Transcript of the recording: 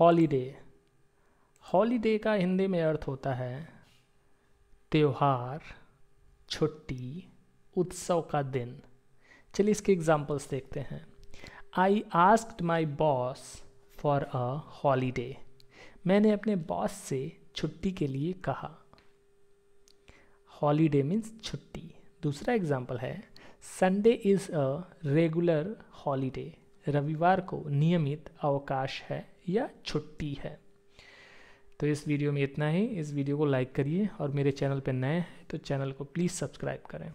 Holiday. Holiday का हिंदी में अर्थ होता है, त्योहार, छुट्टी, उत्सव का दिन। चलिए इसके एग्जाम्पल्स देखते हैं। I asked my boss for a holiday मैंने अपने बॉस से छुट्टी के लिए कहा। हॉलीडे मीन्स छुट्टी। दूसरा एग्ज़ाम्पल है Sunday is a regular holiday रविवार को नियमित अवकाश है या छुट्टी है। तो इस वीडियो में इतना ही। इस वीडियो को लाइक करिए और मेरे चैनल पर नए हैं तो चैनल को प्लीज़ सब्सक्राइब करें।